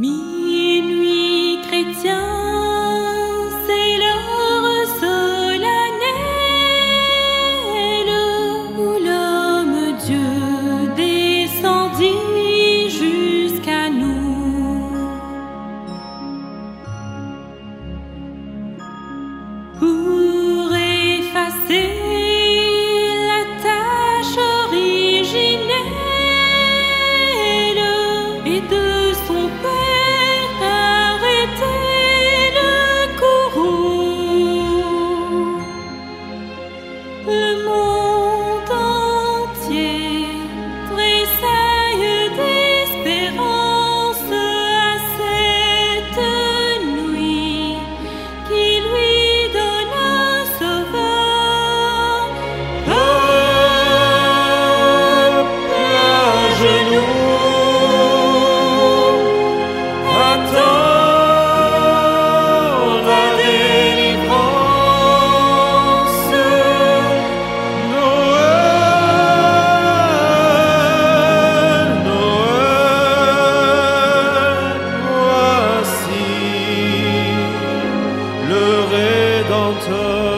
Minuit chrétien, c'est l'heure solennelle où l'homme Dieu descendit jusqu'à nous. le monde. rédempteur.